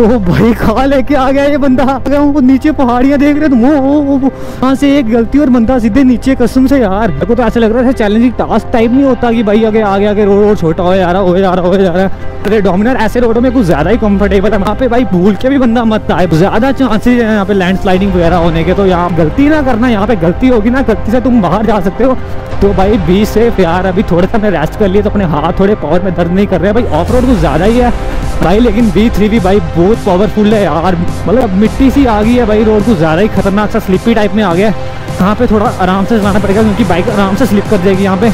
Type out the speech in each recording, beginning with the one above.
ओ भाई खा लेके आ गया ये बंदा। गया वो नीचे पहाड़ियाँ देख रहे तुम वो वहाँ से एक गलती और बंदा सीधे नीचे कसम से, यार। मेरे को तो ऐसा लग रहा है चैलेंजिंग टास्क टाइप नहीं होता कि भाई आगे आगे रोड रोड, छोटा हो जा रहा हो जा रहा हो जा रहा अरे डोमिनर ऐसे रोडों में कुछ ज़्यादा ही कंफर्टेबल है। वहाँ पे भाई भूल के भी बंदा मत आए। ज़्यादा चांसेस है यहाँ पे लैंड स्लाइडिंग वगैरह होने के तो यहाँ गलती ना करना, यहाँ पे गलती होगी ना, गलती से तुम बाहर जा सकते हो। तो भाई बी सेफ़ यार, अभी थोड़ा सा मैं रेस्ट कर लिया तो अपने हाथ थोड़े पावर में दर्द नहीं कर रहे हैं। भाई ऑफ़ रोड कुछ ज़्यादा ही है। भाई लेकिन बी थ्री भी भाई बहुत पावरफुल है यार। मतलब मिट्टी सी आ गई है भाई रोड कुछ ज़्यादा ही खतरनाक सा स्लिपी टाइप में आ गया है। यहाँ पे थोड़ा आराम से चलाना पड़ेगा, क्योंकि बाइक आराम से स्लिप कर जाएगी यहाँ पे।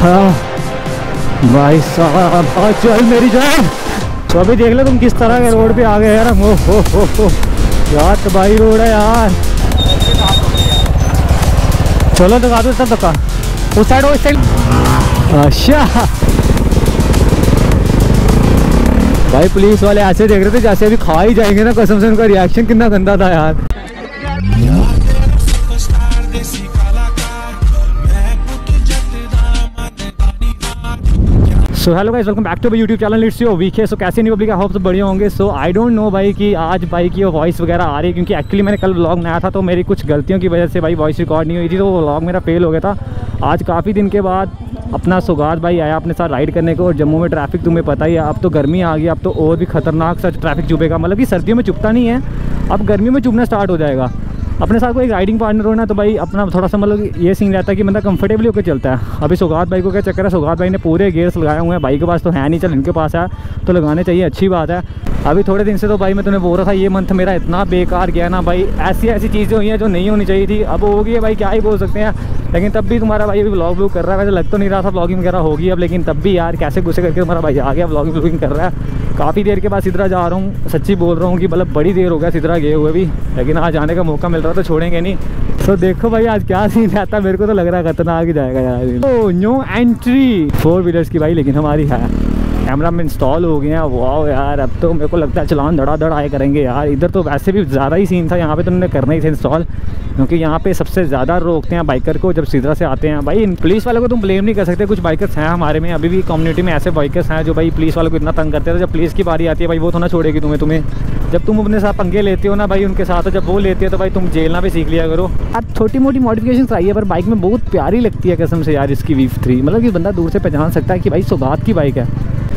हाँ। भाई साहब हाँ, चल मेरी जान। तो अभी देख लो तुम किस तरह के रोड पे आ गए यार। हो हो हो हो। यार तबाही रोड है यार। चलो दिखा दो सब धक्का उस साइड उस साइड। अच्छा। भाई पुलिस वाले ऐसे देख रहे थे जैसे अभी खा ही जाएँगे ना कसम से उनका रिएक्शन कितना गंदा था यार। So hello guys welcome back to YouTube channel it's yo week है। सो कैसे नहीं पब्लिक आई होप बढ़िया होंगे। सो आई डोंट नो भाई कि आज भाई की वॉइस वगैरह आ रही है, क्योंकि एक्चुअली मैंने कल ब्लॉग बनाया था तो मेरी कुछ गलतियों की वजह से भाई वॉइस रिकॉर्ड नहीं हुई थी तो वो व्लॉग मेरा फेल हो गया था। आज काफ़ी दिन के बाद अपना सुगात भाई आया अपने साथ राइड करने को, और जम्मू में ट्रैफ़िक तुम्हें पता ही है, अब तो गर्मी आ गई, अब तो और भी खतरनाक सा ट्रैफ़िक चुभेगा। मतलब कि सर्दियों में चुपता नहीं है, अब गर्मियों में चुभना स्टार्ट हो जाएगा। अपने साथ कोई राइडिंग पार्टनर होना तो भाई अपना थोड़ा सा मतलब ये सीन रहता है कि बंदा कंफर्टेबली होकर चलता है। अभी सुगात भाई को क्या चक्कर है? सुगात भाई ने पूरे गेयर्स लगाए हुए हैं, भाई के पास तो है नहीं, चल इनके पास है तो लगाने चाहिए, अच्छी बात है। अभी थोड़े दिन से तो भाई मैं तुम्हें बोल रहा था, ये मंथ मेरा इतना बेकार गया ना भाई, ऐसी ऐसी चीज़ें हुई हैं जो नहीं होनी चाहिए थी। अब होगी है भाई, क्या ही बोल सकते हैं। लेकिन तब भी तुम्हारा भाई अभी ब्लॉग व्लॉग कर रहा है, वैसे लग तो नहीं रहा था ब्लॉगिंग वगैरह होगी अब, लेकिन तब भी यार कैसे गुस्से करके तुम्हारा भाई आ गया ब्लॉगिंग व्लॉगिंग कर रहा है। काफ़ी देर के बाद सिदरा जा रहा हूँ। सच्ची बोल रहा हूँ कि मतलब बड़ी देर हो गया सिदरा गए हुए भी। लेकिन आज आने का मौका मिल रहा तो छोड़ेंगे नहीं। तो देखो भाई, आज क्या सीन रहता मेरे को तो लग रहा है खतरनाक ही जाएगा यार। नो एंट्री फोर व्हीलर्स की भाई, लेकिन हमारी है। कैमरा में इंस्टॉल हो गए हैं वाह यार, अब तो मेरे को लगता है चलान धड़ा धड़ आए करेंगे यार। इधर तो वैसे भी ज़्यादा ही सीन था, यहाँ पे तो उन्होंने करना ही था इंस्टॉल क्योंकि यहाँ पे सबसे ज़्यादा रोकते हैं बाइकर को जब सीधा से आते हैं। भाई पुलिस वालों को तुम ब्लेम नहीं कर सकते, कुछ बाइकर्स हैं हमारे में, अभी भी कम्युनिटी में ऐसे बाइकर्स हैं जो भाई पुलिस वालों को इतना तंग करते हैं जब पुलिस की बारी आती है, भाई वो थोड़ा छोड़ेगी तुम्हें तुम्हें। जब तुम अपने साथ पंगे लेते हो ना भाई, उनके साथ जब वो लेते हो तो भाई तुम जेलना भी सीख लिया करो। अब छोटी मोटी मॉडिफिकेशन आई है पर बाइक में बहुत प्यारी लगती है कसम से यार इसकी वीफ थ्री मतलब कि बंदा दूर से पहचान सकता है कि भाई सौगात की बाइक है।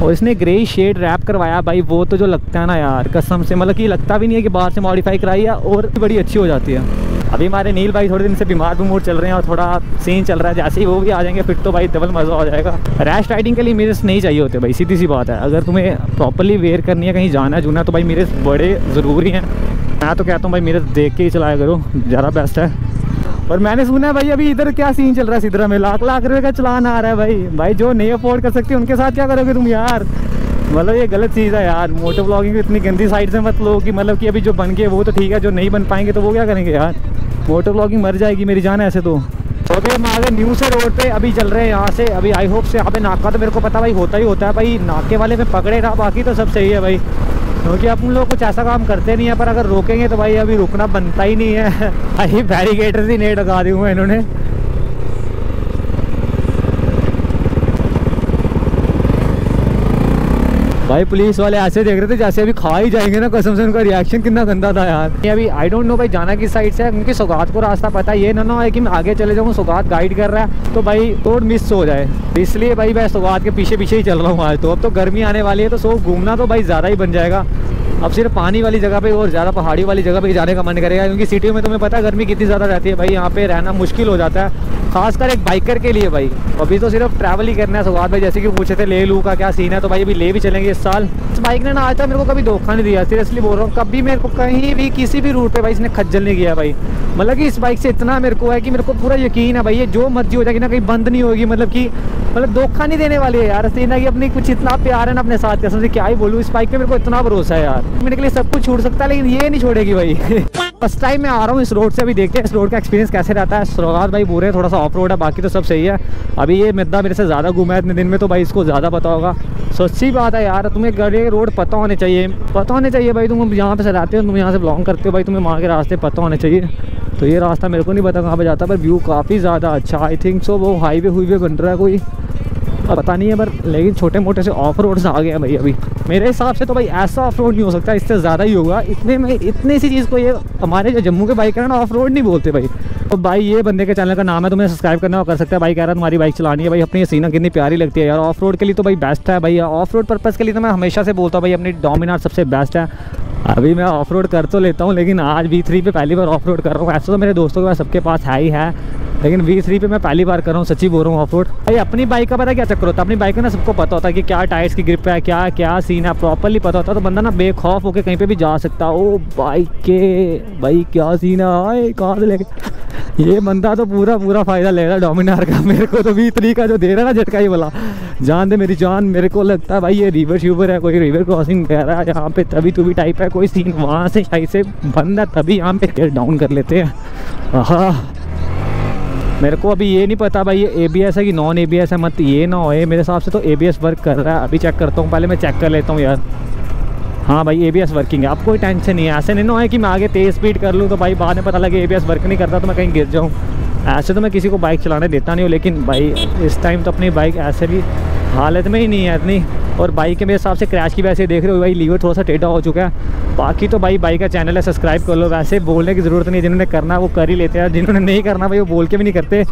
और इसने ग्रे शेड रैप करवाया भाई, वो तो जो लगता है ना यार, कसम से मतलब कि लगता भी नहीं है कि बाहर से मॉडिफाई कराई है और बड़ी अच्छी हो जाती है। अभी हमारे नील भाई थोड़े दिन से बीमार बमूर चल रहे हैं और थोड़ा सीन चल रहा है, जैसे ही वो भी आ जाएँगे, फिर तो भाई डबल मज़ा हो जाएगा। रैश राइडिंग के लिए मेरे नहीं चाहिए होते भाई, सीधी सी बात है। अगर तुम्हें प्रॉपरली वेयर करनी है, कहीं जाना जुना तो भाई मेरे बड़े ज़रूरी हैं। मैं तो कहता हूँ भाई, मेरे देख के ही चलाया करो ज़्यादा बेस्ट है। और मैंने सुना है भाई, अभी इधर क्या सीन चल रहा है? सिद्धरा में लाख लाख रुपए का चलान आ रहा है भाई। भाई, जो नहीं अफोर्ड कर सकते, उनके साथ क्या करोगे तुम यार? मतलब ये गलत चीज़ है यार। मोटो ब्लॉगिंग इतनी गंदी साइड से मत लो कि मतलब कि अभी जो बन गए, वो तो ठीक है, जो नहीं बन पाएँगे तो वो क्या करेंगे यार? मोटो ब्लॉगिंग मर जाएगी मेरी जान, ऐसे तो। तो अभी हम आ गए न्यू से रोड पे, अभी चल रहे हैं यहाँ से। अभी आई होप से यहाँ पे नाका तो मेरे को पता भाई, होता ही होता है भाई। नाके वाले में पकड़े रहा, बाकी तो सब सही है भाई। क्योंकि अपन लोग कुछ ऐसा काम करते नहीं है, पर अगर रोकेंगे तो भाई अभी रुकना बनता ही नहीं है। भाई बैरिकेटर ही नहीं लगा दी हूँ इन्होंने। भाई, पुलिस वाले ऐसे देख रहे थे जैसे अभी खा ही जाएँगे ना कसम से, उनका रिएक्शन कितना गंदा था यार। अभी आई डोंट नो भाई, जाना किस साइड से है क्योंकि सौगात को रास्ता पता ये ना ना है कि मैं आगे चले जाऊँ, सौगात गाइड कर रहा है तो भाई रोड मिस हो जाए। इसलिए भाई मैं सौगात के पीछे पीछे ही चल रहा हूँ आज तो। अब तो गर्मी आने वाली है तो सो घूमना तो भाई ज़्यादा ही बन जाएगा। अब सिर्फ़ पानी वाली जगह पे और ज़्यादा पहाड़ी वाली जगह पे जाने का मन करेगा, क्योंकि सिटी में तुम्हें पता है गर्मी कितनी ज़्यादा रहती है भाई, यहाँ पे रहना मुश्किल हो जाता है, खासकर एक बाइकर के लिए भाई। अभी तो सिर्फ़ ट्रैवल ही करना है सुगात भाई, जैसे कि पूछे थे, ले लू का क्या सीन है तो भाई अभी ले भी चलेंगे इस साल। इस बाइक ने ना आज तक मेरे को कभी धोखा नहीं दिया सीरियसली बोल रहा हूँ, कभी मेरे को कहीं भी किसी भी रूट पे भाई इसने खज्जल नहीं किया भाई। मतलब कि इस बाइक से इतना मेरे को है कि मेरे को पूरा यकीन है भाई, ये जो मर्ज़ी हो जाएगी ना कहीं बंद नहीं होगी मतलब कि मतलब धोखा नहीं देने वाली है यार। सीना की अपनी कुछ इतना प्यार है ना अपने साथ कसम से क्या ही बोलूँ, इस बाइक पे मेरे को इतना भरोसा है यार। मेरे के लिए सब कुछ छूट सकता है, लेकिन ये नहीं छोड़ेगी भाई। फ़र्स्ट टाइम मैं आ रहा हूँ इस रोड से, अभी देखते हैं इस रोड का एक्सपीरियंस कैसे रहता है। सौगात भाई हैं थोड़ा सा ऑफ़ रोड है, बाकी तो सब सही है। अभी ये मिद्दा मेरे से ज़्यादा घूमा है इतने दिन में तो भाई इसको ज़्यादा पता होगा। सो अच्छी बात है यार, तुम्हें गड़े रोड पता होने चाहिए। पता होने चाहिए भाई, तुम यहाँ पे से रहते हो, तुम यहाँ से बिलोंग करते हो भाई, तुम्हें वहाँ के रास्ते पता होने चाहिए। तो ये रास्ता मेरे को नहीं पता कहाँ पर जाता, पर व्यू काफ़ी ज़्यादा अच्छा आई थिंक सो वो हाईवे हुई बन रहा है कोई। अब पता नहीं है, पर लेकिन छोटे मोटे से ऑफ़ रोड्स आ गए हैं भाई अभी। मेरे हिसाब से तो भाई ऐसा ऑफ़ रोड नहीं हो सकता, इससे ज़्यादा ही होगा। इतने में, इतनी सी चीज़ को ये हमारे जो जम्मू के बाइक है ना ऑफ़ रोड नहीं बोलते भाई। तो भाई ये बंदे के चैनल का नाम है, तुम्हें सब्सक्राइब करना और कर सकता है। भाई कह रहा है, तुम्हारी बाइक चलानी है भाई, अपनी सीना कितनी प्यारी लगती है यार। ऑफ़ रोड के लिए तो भाई बेस्ट है भाई। ऑफ़ रोड पर्पज़ के लिए तो मैं हमेशा से बोलता हूँ भाई, अपनी डोमिनार सबसे बेस्ट है। अभी मैं ऑफ़ रोड कर तो लेता हूँ, लेकिन आज वी थ्री पे पहली बार ऑफ़ रोड कर रहा हूँ। ऐसा तो मेरे दोस्तों के पास सबके पास है ही है। लेकिन थ्री पे मैं पहली बार कर रहा हूँ, सच्ची बोल रहा हूँ ऑफ़ रोड भाई, अपनी बाइक का पता क्या चक्कर होता है? अपनी बाइक का ना सबको पता होता है कि क्या टायर्स की ग्रिप है, क्या क्या सीन है प्रॉपरली पता होता है तो बंदा ना बेखौफ होकर कहीं पे भी जा सकता ओ बाइक के भाई, क्या सीन है? आए कहाँ से लेके ये बंदा तो पूरा पूरा फ़ायदा ले रहा है डोमिनार का। मेरे को तो वी थ्री का जो दे रहा है ना झटका ही वाला। जान दे मेरी जान, मेरे को लगता है भाई ये रिवर श्यूवर है, कोई रिवर क्रॉसिंग कह रहा है, यहाँ पे तभी तुभी टाइप है, कोई सीन वहाँ से शाही से बंद तभी यहाँ पे डाउन कर लेते हैं। हाँ मेरे को अभी ये नहीं पता भाई, ये एस है कि नॉन ए है, मत ये ना होए मेरे हिसाब से तो ए बी एस वर्क कर रहा है। अभी चेक करता हूँ, पहले मैं चेक कर लेता हूँ यार। हाँ भाई ए बी एस वर्किंग है। अब कोई टेंशन नहीं है। ऐसे नहीं ना है कि मैं आगे तेज़ स्पीड कर लूँ तो भाई बाद में पता लगे ए बी एस वर्क नहीं करता तो मैं कहीं गिर जाऊँ। ऐसे तो मैं किसी को बाइक चलाने देता नहीं हूँ, लेकिन भाई इस टाइम तो अपनी बाइक ऐसे भी हालत में ही नहीं है इतनी। और बाइक के मेरे हिसाब से क्रैश की वजह से देख रहे हो भाई लीवर थोड़ा सा टेढ़ा हो चुका है। बाकी तो भाई बाइक का चैनल है सब्सक्राइब कर लो। वैसे बोलने की ज़रूरत नहीं, जिन्होंने करना वो कर ही लेते हैं। जिन्होंने नहीं करना भाई, वो बोल के भी नहीं करते।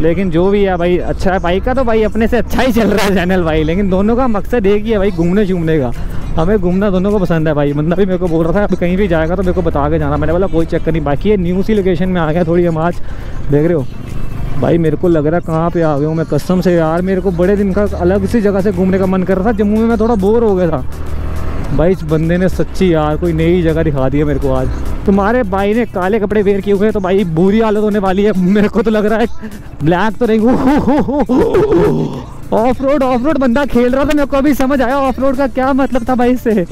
लेकिन जो भी है भाई अच्छा है। बाइक का तो भाई अपने से अच्छा ही चल रहा है चैनल भाई। लेकिन दोनों का मकसद एक ही है भाई, घूमने शूमने का। हमें घूमना दोनों को पसंद है भाई। बंदा भी मेरे को बोल रहा था कहीं भी जाएगा तो मेरे को बता के जाना। मैंने बोला, कोई चक्कर नहीं। बाकी ये न्यू सी लोकेशन में आ गया थोड़ी, हम आज देख रहे हो। भाई, मेरे को लग रहा है कहाँ पे आ गया हूँ मैं कसम से यार। मेरे को बड़े दिन का अलग सी जगह से घूमने का मन कर रहा था। जम्मू में मैं थोड़ा बोर हो गया था। भाई, इस बंदे ने सच्ची यार कोई नई जगह दिखा दी है मेरे को आज। तुम्हारे भाई ने काले कपड़े वेयर किए हुए तो भाई बुरी हालत होने वाली है। मेरे को तो लग रहा है ब्लैक तो नहीं ऑफ़ रोड ऑफ़ रोड बंदा खेल रहा था मेरे को अभी समझ आया ऑफ़ रोड का क्या मतलब था भाई से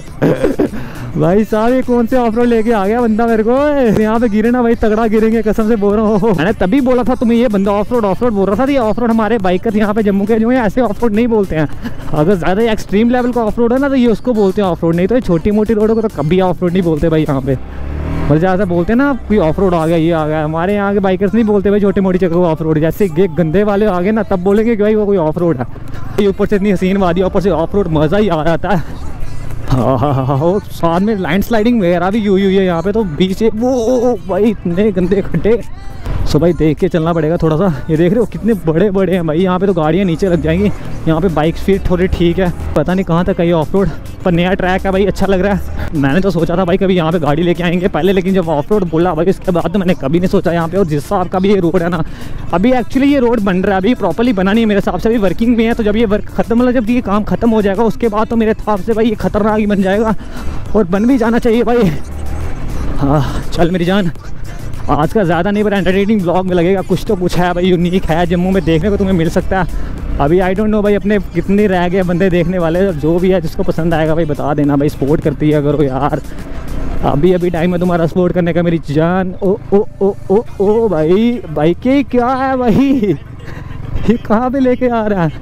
भाई साहब, ये कौन से ऑफ़ रोड लेके आ गया बंदा मेरे को? यहाँ पे गिरे ना भाई, तगड़ा गिरेंगे, कसम से बोल रहा हूँ। मैंने तभी बोला था तुम्हें ये बंदा ऑफ़ रोड ऑफ़ रोड बोल रहा था, ये ऑफ़ रोड हमारे बाइकर यहाँ पे जम्मू के जो है, ऐसे ऑफ़ रोड नहीं बोलते हैं। अगर ज़्यादा एक्सट्रीम लेवल का ऑफ़ रोड है ना तो ये उसको बोलते हैं ऑफ़ रोड नहीं तो छोटी मोटी रोड को तो कभी ऑफ़ रोड नहीं बोलते भाई यहाँ पे। मतलब ज़्यादा बोलते हैं ना, कोई ऑफ़ रोड आ गया, ये आ गया, हमारे यहाँ के बाइकर्स नहीं बोलते भाई छोटी मोटी जगह ऑफ़ रोड जैसे ये गंदे वाले आ गए ना, तब बोलेंगे कि भाई वो कोई ऑफ़ रोड है ऊपर से इतनी हसीन वादी ऊपर से ऑफ़ रोड मज़ा ही आ जाता हाँ। साथ में लैंड स्लाइडिंग वगैरह भी हुई हुई है यहाँ पे तो बीच वो भाई, इतने गंदे खड्डे। सो भाई, देख के चलना पड़ेगा थोड़ा सा ये देख रहे हो, कितने बड़े बड़े हैं भाई। यहाँ पे तो गाड़ियाँ नीचे लग जाएँगी। यहाँ पे बाइक स्पीड थोड़ी ठीक है। पता नहीं कहाँ तक है ऑफ़ रोड पर नया ट्रैक है भाई अच्छा लग रहा है। मैंने तो सोचा था भाई, कभी यहाँ पे गाड़ी लेके आएँगे। पहले लेकिन जब ऑफ़ रोड बोला भाई इसके बाद तो मैंने कभी नहीं सोचा यहाँ पे। और जिस हिसाब का भी ये रोड है ना, अभी एक्चुअली ये रोड बन रहा है। अभी प्रॉपरली बना नहीं है मेरे हिसाब से। अभी वर्किंग में है तो जब ये वर्क खत्म मतलब जब ये काम खत्म हो जाएगा, उसके बाद तो मेरे हिसाब से भाई ये खतरनाक ही बन जाएगा। और बन भी जाना चाहिए भाई। हाँ चल मेरी जान। आज का ज़्यादा नहीं, पर एंटरटेनिंग ब्लॉग में लगेगा। कुछ तो कुछ है भाई यूनिक है। जम्मू में देखने को तुम्हें मिल सकता है। अभी आई डोंट नो भाई, अपने कितने रह गए बंदे देखने वाले, जो भी है जिसको पसंद आएगा भाई बता देना भाई सपोर्ट करती है करो यार। अभी अभी टाइम है तुम्हारा सपोर्ट करने का, मेरी जान। ओ ओ ओ ओ ओ, भाई भाई, के क्या है भाई? ये कहाँ पे लेके आ रहा है?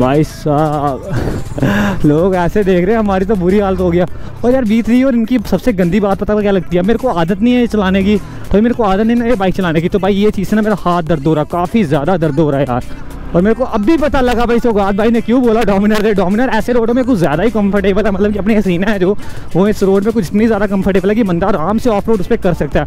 भाई साहब। लोग ऐसे देख रहे हैं, हमारी तो बुरी हालत हो गया और यार, बीत रही और इनकी सबसे गंदी बात पता क्या लगती है? मेरे को आदत नहीं है चलाने की। तो मेरे को आदत नहीं है बाइक चलाने की। तो भाई, ये चीज़ से ना मेरा हाथ दर्द हो रहा काफ़ी ज़्यादा दर्द हो रहा है यार। और मेरे को अब भी पता लगा भाई सौगात भाई ने क्यों बोला डोमिनर है डोमिनर ऐसे रोडों में कुछ ज़्यादा ही कंफर्टेबल है मतलब कि अपने हसीना है जो, वो इस रोड में कुछ इतनी ज़्यादा कंफर्टेबल है कि बंदा आराम से ऑफ़ रोड उस पर कर सकता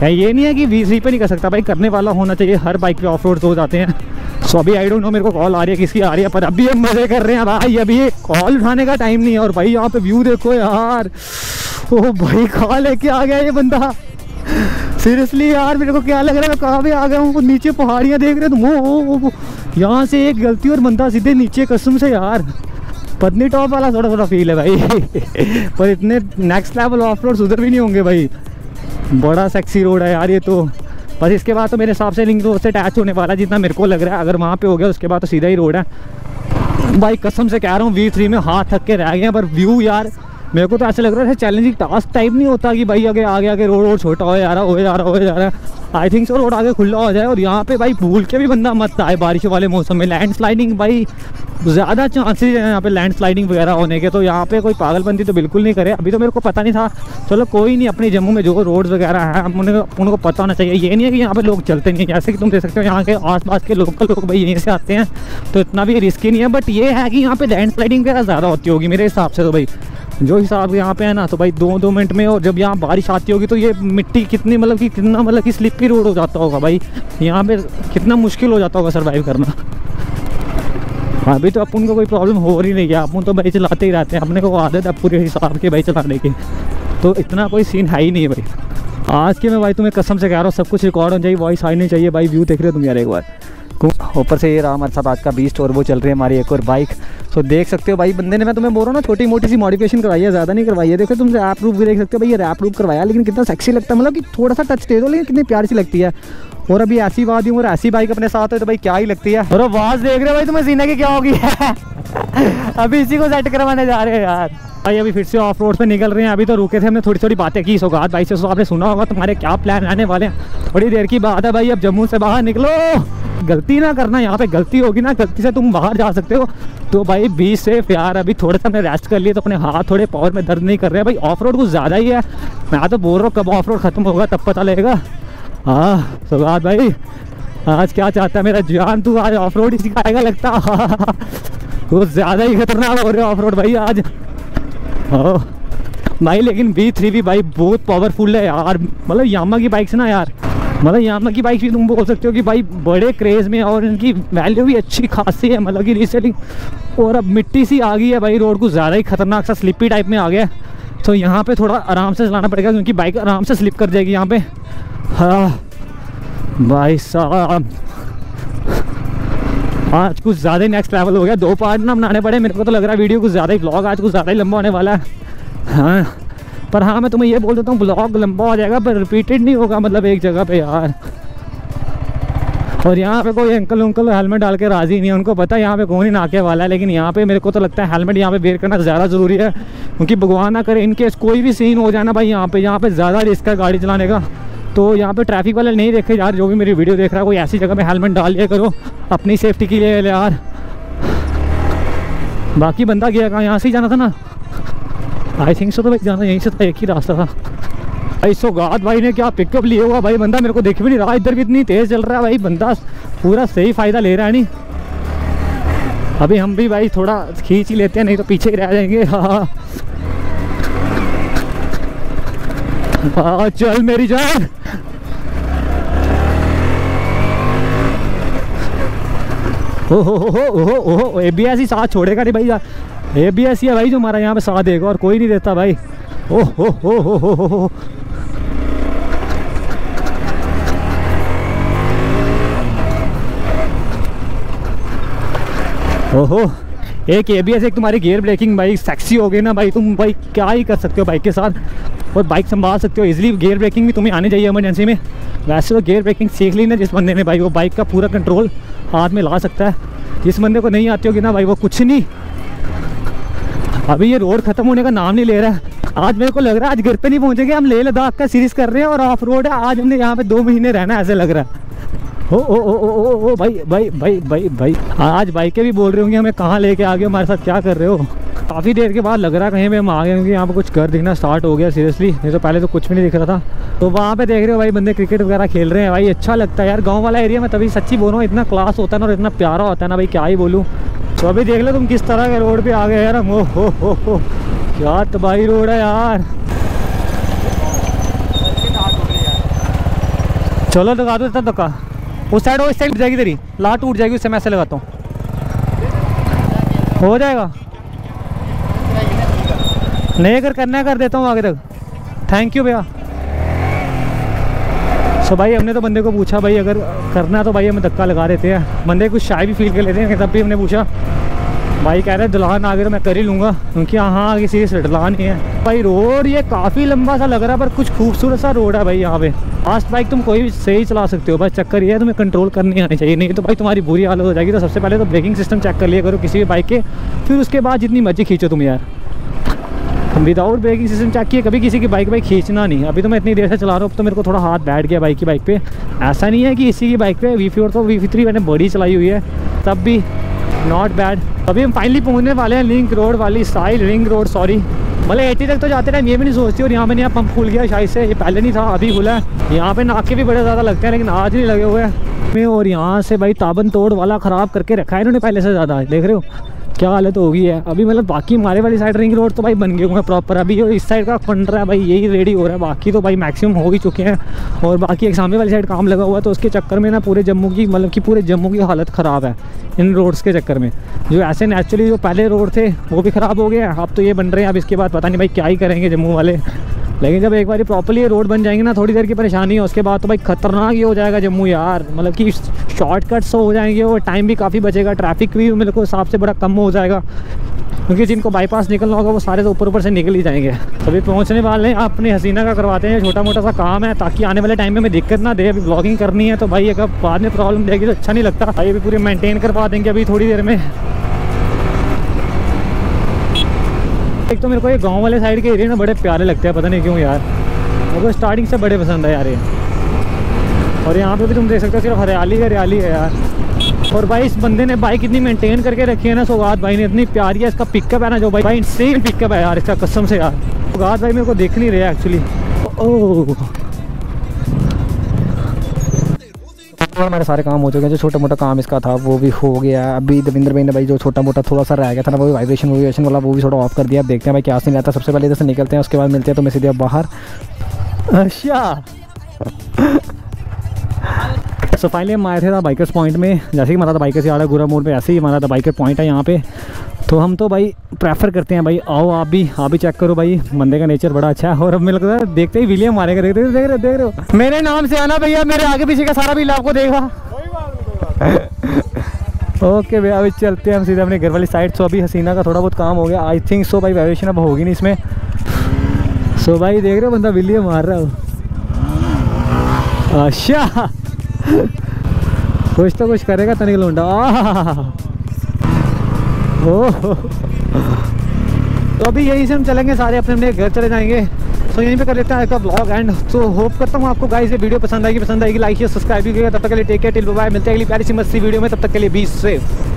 है। ये नहीं है कि वी पे नहीं कर सकता भाई, करने वाला होना चाहिए, हर बाइक पे ऑफ़ रोड हो जाते हैं। सो अभी आई डोंट नो मेरे को कॉल आ रही है, किसकी आ रही है, पर अभी हम मज़े कर रहे हैं भाई, अभी कॉल उठाने का टाइम नहीं है। और भाई, यहाँ पे व्यू देखो यार। ओ भाई कहा लेके आ गया ये बंदा। सीरियसली यार, मेरे को क्या लग रहा है, मैं कहाँ पे आ गया हूँ, नीचे पहाड़ियाँ देख रहे तुम वो यहाँ से एक गलती और बंदा सीधे नीचे कसम से यार। पत्नी टॉप वाला थोड़ा थोड़ा फील है भाई। पर इतने नेक्स्ट लेवल ऑफ़ रोड उधर भी नहीं होंगे भाई। बड़ा सेक्सी रोड है यार ये तो। बस इसके बाद तो मेरे हिसाब से लिंक रोड से अटैच होने वाला जितना मेरे को लग रहा है। अगर वहाँ पे हो गया, उसके बाद तो सीधा ही रोड है। भाई, कसम से कह रहा हूँ वी थ्री में हाथ थक के रह गए पर व्यू यार मेरे को तो ऐसा लग रहा है चैलेंजिंग टास्क टाइप नहीं होता कि भाई आगे आगे आगे, रोड रोड छोटा हो जा रहा, हो जा रहा, हो जा रहा। है आई थिंक सो रोड आगे खुला हो जाए और यहाँ पे भाई भूल के भी बंदा मत आए बारिश वाले मौसम में। लैंड स्लाइडिंग भाई, ज़्यादा चांसेस हैं यहाँ पे लैंड स्लाइडिंग वगैरह होने के तो यहाँ पे कोई पागलबंदी तो बिल्कुल नहीं करे। अभी तो मेरे को पता नहीं था। चलो कोई नहीं, अपने जम्मू में जो रोड्स वगैरह हैं उन्हें, उनको पता होना चाहिए। ये नहीं है कि यहाँ पे लोग चलते नहीं जैसे कि तुम देख सकते हो, यहाँ के आसपास के लोकल लोग भाई यहीं से आते हैं तो इतना भी रिस्की नहीं है। बट ये है कि यहाँ पे लैंड स्लाइडिंग वगैरह ज़्यादा होती होगी, मेरे हिसाब से तो भाई। जो हिसाब यहाँ पे है ना तो भाई दो दो मिनट में और जब यहाँ बारिश आती होगी तो ये मिट्टी कितनी मतलब कि कितना मतलब कि स्लिपी रोड हो जाता होगा भाई। यहाँ पे कितना मुश्किल हो जाता होगा सर्वाइव करना। अभी तो अपन को कोई प्रॉब्लम हो रही नहीं है अपन तो भाई चलाते ही रहते हैं। अपने को आदत है पूरे हिसाब के भाई चलाने की। तो इतना कोई सीन है ही नहीं है भाई। आज के मैं भाई तुम्हें कसम से कह रहा हूँ, सब कुछ रिकॉर्ड होना चाहिए वॉइस आनी चाहिए, भाई व्यू देख रहे हो तुम यार एक बार। ऊपर से ये रहा हमारे साथ आज का बीस्ट और वो चल रही है हमारी एक और बाइक सो देख सकते हो भाई, बंदे ने मैं तुम्हें बोल रहा हूँ ना, छोटी मोटी सी मॉडिफिकेशन करवाई है, ज़्यादा नहीं करवाई है। देखो तुम रैप प्रूफ भी देख सकते हो भाई, ये रैप प्रूफ करवाया, लेकिन कितना सेक्सी लगता है मतलब कि थोड़ा सा टच दे दो, लेकिन कितनी प्यार सी लगती है। और अभी ऐसी बात हूँ, और ऐसी बाइक अपने साथ है तो भाई क्या ही लगती है। और आवाज़ देख रहे हो भाई, तुम्हें सीने की क्या होगी? अभी इसी को सेट करवाने जा रहे हैं यार। भाई, अभी फिर से ऑफ़ रोड पे निकल रहे हैं, अभी तो रुके थे हमने थोड़ी थोड़ी बातें की, सौगात भाई से, आपने सुना होगा तुम्हारे क्या प्लान आने वाले हैं। थोड़ी देर की बात है भाई, अब जम्मू से बाहर निकलो। गलती ना करना, यहाँ पे गलती होगी ना, गलती से तुम बाहर जा सकते हो। तो भाई बीच से यार, अभी थोड़ा सा हमने रेस्ट कर लिया तो अपने हाथ थोड़े पावर में दर्द नहीं कर रहे हैं। भाई ऑफ़ रोड कुछ ज़्यादा ही है। मैं तो बोल रहा हूँ, कब ऑफ़ रोड खत्म होगा, तब पता लगेगा। हाँ सौगात भाई, आज क्या चाहता है मेरा जान तू, आज ऑफ़ रोड ही सिखाएगा लगता। कुछ ज़्यादा ही खतरनाक हो रहे ऑफ़ रोड भाई, आज। भाई, लेकिन बी थ्री भी भाई, बहुत पावरफुल है यार। मतलब यामा की बाइक से ना यार। मतलब यामा की बाइक भी तुम बोल सकते हो कि भाई बड़े क्रेज़ में और इनकी वैल्यू भी अच्छी खासी है मतलब कि रिसेलिंग और अब मिट्टी सी आ गई है भाई रोड कुछ ज़्यादा ही खतरनाक सा स्लिपी टाइप में आ गया तो यहाँ पे थोड़ा आराम से चलाना पड़ेगा क्योंकि बाइक आराम से स्लिप कर जाएगी यहाँ पे। हाँ भाई साहब। आज कुछ ज़्यादा ही नेक्स्ट लेवल हो गया, दो पार्ट ना बनाने पड़े, मेरे को तो लग रहा है वीडियो कुछ ज़्यादा ही ब्लॉग आज कुछ ज़्यादा ही लंबा होने वाला है। हाँ। पर हाँ मैं तुम्हें ये बोल देता हूँ ब्लॉग लंबा हो जाएगा, पर रिपीटेड नहीं होगा मतलब एक जगह पे यार। और यहाँ पे कोई अंकल उंकल हेलमेट डाल के राज़ी नहीं है, उनको पता है यहाँ पे कौन ही नाके वाला है, लेकिन यहाँ पे मेरे को तो लगता है हेलमेट यहाँ पे वेयर करना ज़्यादा ज़रूरी है, क्योंकि भगवान ना करे इनकेस कोई भी सीन हो जाए ना भाई, यहाँ पे यहाँ पे ज़्यादा रिस्क है गाड़ी चलाने का। तो यहाँ पे ट्रैफ़िक वाले नहीं देखे यार, जो भी मेरी वीडियो देख रहा है, कोई ऐसी जगह में हेलमेट डाल लिया करो, अपनी सेफ्टी के लिए यार। बाकी बंदा गया कहाँ? यहाँ से ही जाना था ना? आई थिंक सो तो भाई जाना यहीं से था, एक ही रास्ता था। भाई सौगात भाई ने क्या पिकअप लिया हुआ? भाई, बंदा मेरे को देख भी नहीं रहा, इधर भी इतनी तेज़ चल रहा है भाई, बंदा पूरा सही फ़ायदा ले रहा है, नहीं? अभी हम भी भाई थोड़ा खींच ही लेते हैं, नहीं तो पीछे ही रह जाएँगे। हाँ हाँ चल मेरी जान। ओ हो हो हो हो हो ए बी ही साथ छोड़ेगा नहीं भाई ए बी एस है भाई जो हमारा यहाँ पे साथ देगा और कोई नहीं देता भाई। ओ, हो हो हो हो हो हो। ओहो एक ए बी एस एक तुम्हारी गियर ब्रेकिंग भाई सेक्सी हो गई ना भाई। तुम भाई क्या ही कर सकते हो बाइक के साथ? और बाइक संभाल सकते हो। इजीली गियर ब्रेकिंग भी तुम्हें आनी चाहिए इमरजेंसी में। वैसे तो गियर ब्रेकिंग सीख ली ना जिस बंदे ने भाई, वो बाइक का पूरा कंट्रोल हाथ में ला सकता है। जिस बंदे को नहीं आती होगी ना भाई, वो कुछ नहीं। अभी ये रोड खत्म होने का नाम नहीं ले रहा है। आज मेरे को लग रहा है, आज घर पे नहीं पहुँचेंगे, हम लेह लद्दाख का सीरीज़ कर रहे हैं और ऑफ़ रोड है। आज हमने यहाँ पे दो महीने रहना ऐसे लग रहा है। ओ ओ ओ ओ ओ ओ, भाई भाई भाई भाई भाई, आज बाइकें भी बोल रही होंगी, हमें कहाँ लेके आ गए हमारे साथ क्या कर रहे हो? काफ़ी देर के बाद लग रहा है कहीं पे हम आ गए क्योंकि यहाँ पे कुछ घर दिखना स्टार्ट हो गया सीरियसली नहीं तो पहले तो कुछ भी नहीं दिख रहा था। तो वहाँ पे देख रहे हो भाई, बंदे क्रिकेट वगैरह खेल रहे हैं। भाई अच्छा लगता है यार, गाँव वाला एरिया में तभी सच्ची बोल रहा हूँ, इतना क्लास होता है ना और इतना प्यारा होता है ना भाई, क्या ही बोलूँ। तो अभी देख लो तुम किस तरह के रोड पे आ गए यार हम। ओ, हो हो हो। क्या तबाही रोड है यार। चलो लगा दो इतना धक्का। उस साइड इस साइड जाएगी तेरी। लाट टूट जाएगी, उससे मैं ऐसे लगाता हूँ। हो जाएगा। नहीं, अगर करना कर देता हूँ आगे तक। थैंक यू भैया। सो भाई, हमने तो बंदे को पूछा भाई, अगर करना तो भाई हमें धक्का लगा देते हैं। बंदे कुछ शाय भी फील कर लेते हैं, तब भी हमने पूछा। भाई कह रहे हैं दुल्हन आगे तो मैं कर ही लूँगा। क्योंकि हाँ आगे सीरियस दुल्हन ही है। भाई, रोड ये काफ़ी लंबा सा लग रहा है, पर कुछ खूबसूरत सा रोड है भाई यहाँ पे। फास्ट बाइक तुम कोई भी सही चला सकते हो भाई चक्कर ये है, तुम्हें कंट्रोल करनी आनी चाहिए। नहीं तो भाई, तुम्हारी बुरी हालत हो जाएगी। तो सबसे पहले तो ब्रेकिंग सिस्टम चेक कर लिया करो किसी भी बाइक के, फिर उसके बाद जितनी मर्ज़ी खींचो तुम यार। विदाउट ब्रेकिंग सिस्टम चेक किया, कभी किसी की बाइक बाइक खींचना नहीं। अभी तो मैं इतनी देर से चला रहा हूँ, अब तो मेरे को थोड़ा हाथ बैठ गया बाइक की बाइक पे। ऐसा नहीं है कि इसी की बाइक पे वी फोर तो वी थ्री मैंने बड़ी चलाई हुई है, तब भी नॉट बैड अभी हम फाइनली पहुँचने वाले हैं लिंक रोड वाली साइड रिंग रोड सॉरी मतलब एटी तक तो जाते टाइम ये भी नहीं सोचती और यहाँ पे नहीं पंप खुल गया शायद से, ये पहले नहीं था, अभी खुला है। यहाँ पे नाके भी बड़े ज़्यादा लगते हैं, लेकिन आज नहीं लगे हुए हैं। और यहाँ से भाई ताबन तोड़ वाला ख़राब करके रखा है इन्होंने पहले से ज़्यादा, देख रहे हो? क्या हालत हो गई है? अभी मतलब बाकी हमारे वाली साइड रिंग रोड तो भाई बन गए हुए हैं प्रॉपर अभी इस साइड का फंड रहा है भाई, यही रेडी हो रहा है। बाकी तो भाई मैक्सिमम हो ही चुके हैं। और बाकी एक सामने वाली साइड काम लगा हुआ है तो उसके चक्कर में ना पूरे जम्मू की मतलब कि पूरे जम्मू की हालत ख़राब है, इन रोड्स के चक्कर में। जो ऐसे नेचुरली जो पहले रोड थे, वो भी ख़राब हो गए हैं। अब तो ये बन रहे हैं, अब इसके बाद पता नहीं भाई क्या ही करेंगे जम्मू वाले। लेकिन जब एक बार प्रॉपरली रोड बन जाएँगे ना, थोड़ी देर की परेशानी है, उसके बाद तो भाई खतरनाक ही हो जाएगा जम्मू यार। मतलब कि शॉर्टकट्स हो जाएँगे और टाइम भी काफ़ी बचेगा ट्रैफ़िक भी मेरे को हिसाब से बड़ा कम हो जाएगा। क्योंकि जिनको बाईपास निकलना होगा, वो सारे तो ऊपर ऊपर से निकल ही जाएँगे। अभी पहुँचने वाले हैं, अपने हसीना का करवाते हैं छोटा मोटा सा काम है, ताकि आने वाले टाइम में हमें दिक्कत ना दे, अभी ब्लॉगिंग करनी है तो भाई अगर बाद में प्रॉब्लम देगी तो अच्छा नहीं लगता। भाई अभी पूरे मेंटेन करवा देंगे अभी थोड़ी देर में। एक तो मेरे को ये गाँव वाले साइड के एरिया ना बड़े प्यारे लगते हैं, पता नहीं क्यों यार। मेरे को स्टार्टिंग से बड़े पसंद है यार ये। और यहाँ पे भी तुम देख सकते हो, सिर्फ़ हरियाली हरियाली है यार। और भाई इस बंदे ने बाइक इतनी मेंटेन करके रखी है ना सौगात भाई ने इतनी प्यारी है, इसका पिकअप है ना जो भाई भाई सेम पिकअप है यार इसका, कसम से यार। सौगात भाई मेरे को देख नहीं रहे एक्चुअली ओह और हमारे सारे काम हो चुके हैं जो छोटा मोटा काम इसका था वो भी हो गया अभी दविंद्र भाई ने भाई जो छोटा मोटा थोड़ा सा रह गया था ना वो भी वाइब्रेशन वाइब्रेशन वाला वो भी थोड़ा ऑफ़ कर दिया अब देखते हैं भाई क्या सीन रहता सबसे पहले इधर से निकलते हैं उसके बाद मिलते हैं तो मैं सीधे बाहर अच्छा सो फाइनली हम आए थे बाइकर्स पॉइंट में जैसे ही कि हमारा बाइकर्स है गुरा मोड़ पे ऐसे ही मारा था बाइकर पॉइंट है यहाँ पे तो हम तो भाई प्रेफर करते हैं भाई, आओ आप भी आप भी चेक करो भाई, बंदे का नेचर बड़ा अच्छा है और अब मेरे को देखते ही विलियम मारेगा देख रहे देख रहे देख रहे हो। मेरे नाम से आना भैया, मेरे आगे पीछे का सारा बिल आपको देगा ओके भैया, अभी चलते हैं हम सीधे अपने घर वाली साइड सो अभी हसीना का थोड़ा बहुत काम हो गया। आई थिंक सो भाई वाइब्रेशन अब होगी नहीं इसमें। सो भाई देख रहे हो, बंदा विलियम मार रहा हो। अच्छा। कुछ तो कुछ करेगा तनिक लूंडा ओह तो अभी यहीं से हम चलेंगे, सारे अपने अपने घर चले जाएँगे। तो यहीं पे कर लेते हैं आपका ब्लॉग एंड तो होप करता हूँ आपको गाइस ये वीडियो पसंद आएगी पसंद आएगी लाइक या सब्सक्राइब भी करेगा तब तक के लिए टेक केयर टिल बाय मिलते हैं अगली प्यारी सी मस्ती वीडियो में। तब तक के लिए बीस सेफ़